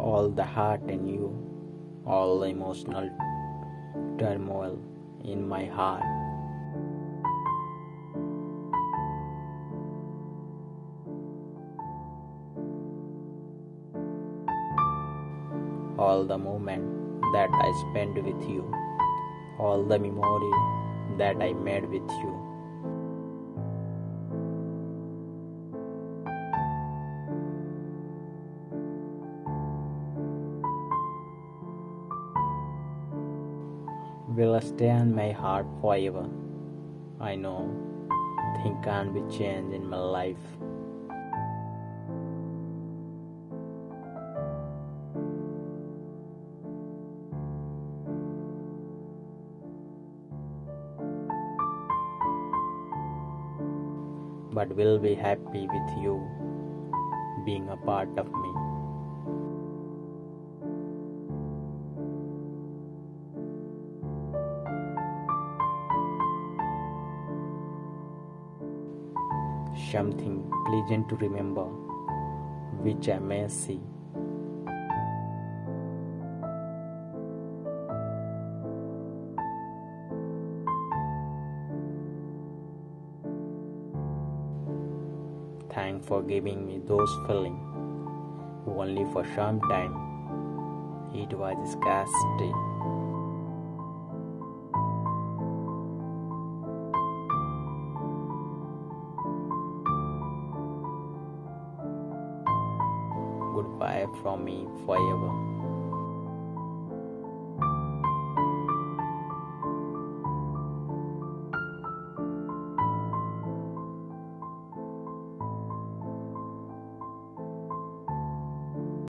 all the heart in you, all the emotional turmoil in my heart. All the moment that I spent with you, all the memory that I made with you. Will stay in my heart forever. I know things can't be changed in my life. But will be happy with you being a part of me. Something pleasant to remember, which I may see. Thank for giving me those feelings. Only for some time. It was scarcity. Goodbye from me forever.